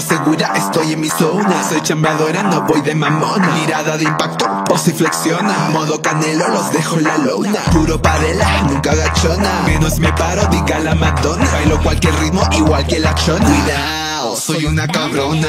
segura, estoy en mi zona. Soy chambeadora, no voy de mamona. Mirada de impacto, pose y flexiona. Modo canelo, los dejo en la lona Puro padela, nunca gachona Menos me paro, diga la Madonna. Bailo cualquier ritmo, igual que la acción Cuidado, soy una cabrona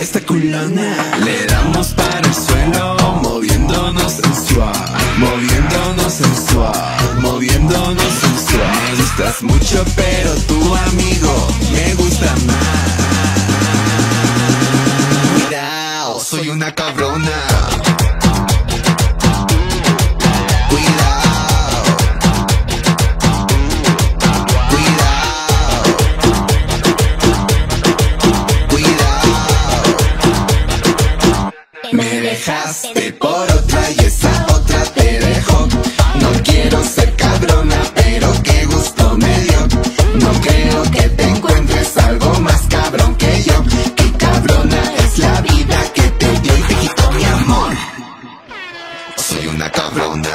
esta culona Le damos para el suelo Moviéndonos sensual Moviéndonos sensual Moviéndonos sensual Me gustas mucho pero tu amigo me gusta más. Cuidado, soy una cabrona dejaste por otra y esa otra te dejó. No quiero ser cabrona, pero qué gusto me dio. No creo que te encuentres algo más cabrón que yo. Qué cabrona es la vida que te dio. Y te mi amor. Soy una cabrona